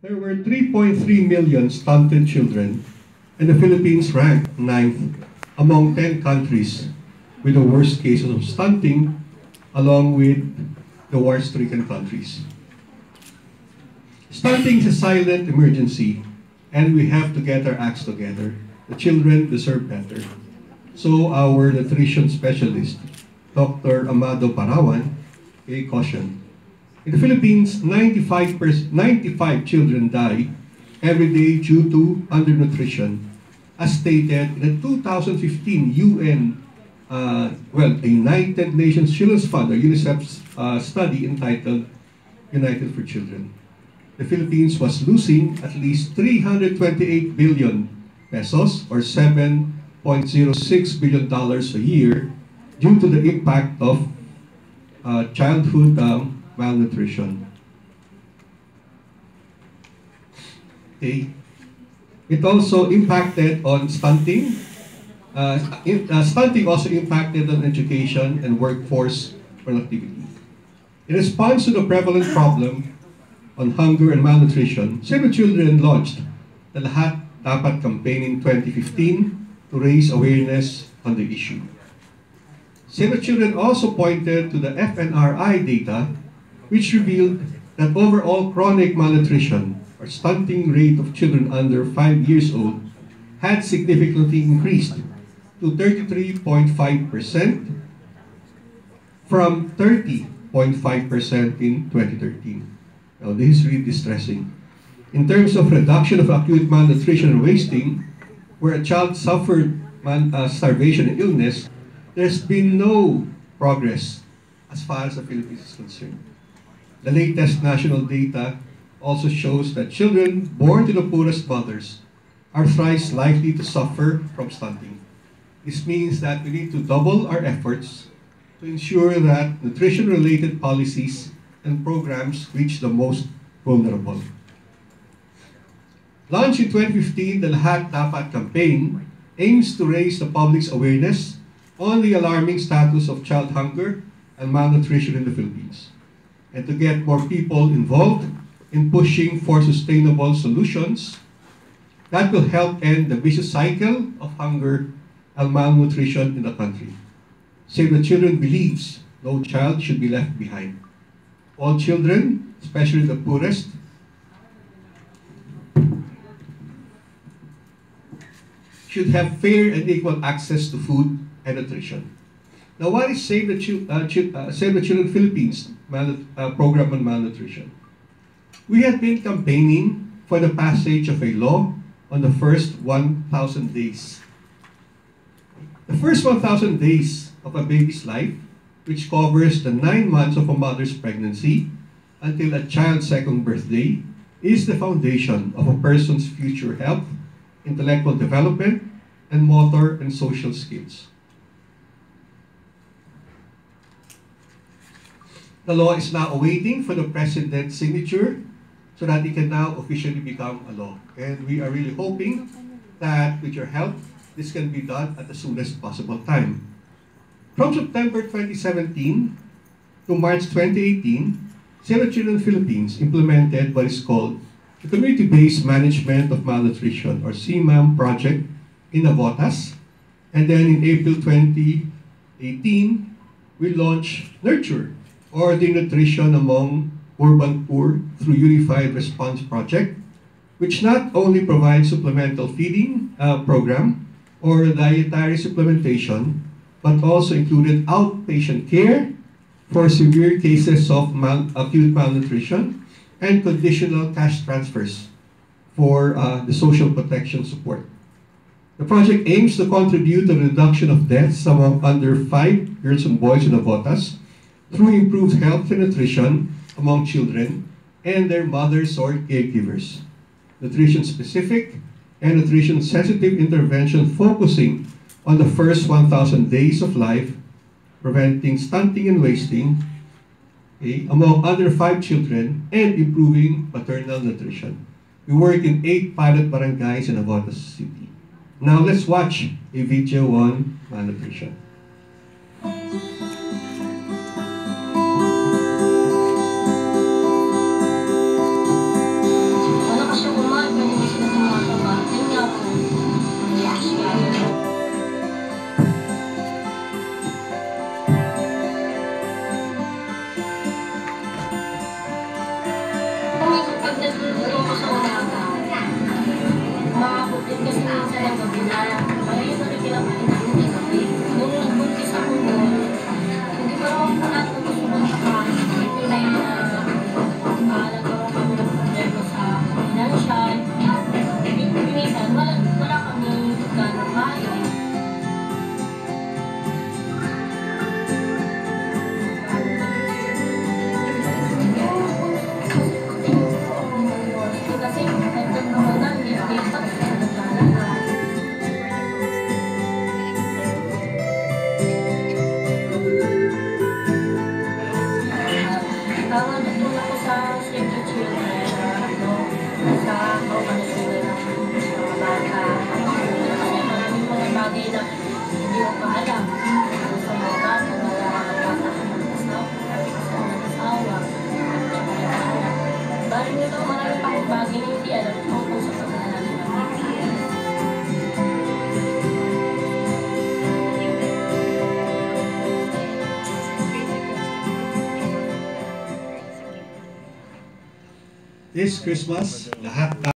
There were 3.3 million stunted children, and the Philippines ranked ninth among 10 countries with the worst cases of stunting, along with the war-stricken countries. Stunting is a silent emergency, and we have to get our acts together. The children deserve better. So our nutrition specialist, Dr. Amado Parawan, a caution. In the Philippines, 95, 95 children die every day due to undernutrition, as stated in a 2015 UN, uh, well, a United Nations Children's Fund, or UNICEF uh, study entitled United for Children. The Philippines was losing at least 328 billion pesos, or 7.06 billion dollars a year, due to the impact of uh, childhood um, malnutrition. Okay. It also impacted on stunting. Uh, in, uh, stunting also impacted on education and workforce productivity. In response to the prevalent problem on hunger and malnutrition, Save the Children launched the Lahat Dapat campaign in 2015 to raise awareness on the issue. Save the Children also pointed to the FNRI data which revealed that overall chronic malnutrition or stunting rate of children under 5 years old had significantly increased to 33.5% from 30.5% in 2013. Now, this is really distressing. In terms of reduction of acute malnutrition and wasting, where a child suffered man, uh, starvation and illness, there's been no progress as far as the Philippines is concerned. The latest national data also shows that children born to the poorest mothers are thrice likely to suffer from stunting. This means that we need to double our efforts to ensure that nutrition-related policies and programs reach the most vulnerable. Launched in 2015, the Lahat Dapat campaign aims to raise the public's awareness on the alarming status of child hunger and malnutrition in the Philippines, and to get more people involved in pushing for sustainable solutions that will help end the vicious cycle of hunger and malnutrition in the country. Save the Children believes no child should be left behind. All children, especially the poorest, should have fair and equal access to food and nutrition. Now, what is Save the, Chil uh, uh, Save the Children Philippines uh, program on malnutrition? We have been campaigning for the passage of a law on the first 1,000 days. The first 1,000 days of a baby's life, which covers the nine months of a mother's pregnancy until a child's second birthday, is the foundation of a person's future health intellectual development, and motor and social skills. The law is now awaiting for the President's signature so that it can now officially become a law. And we are really hoping that with your help, this can be done at the soonest possible time. From September 2017 to March 2018, Save the Children Philippines implemented what is called the Community-Based Management of Malnutrition, or CMAM project in Navotas. And then in April 2018, we launched Nurture, or the Nutrition Among Urban Poor through Unified Response Project, which not only provides supplemental feeding uh, program or dietary supplementation, but also included outpatient care for severe cases of mal acute malnutrition, and conditional cash transfers for uh, the social protection support. The project aims to contribute to the reduction of deaths among under 5 girls and boys in Navotas through improved health and nutrition among children and their mothers or caregivers. Nutrition-specific and nutrition-sensitive intervention focusing on the first 1,000 days of life, preventing stunting and wasting, okay, among other five children and improving maternal nutrition. We work in eight pilot barangays in Navotas City. Now let's watch a video on malnutrition. Yung kasi sa lang, pag-inarap, pag-inarap, pag-inarap, this Christmas, lahat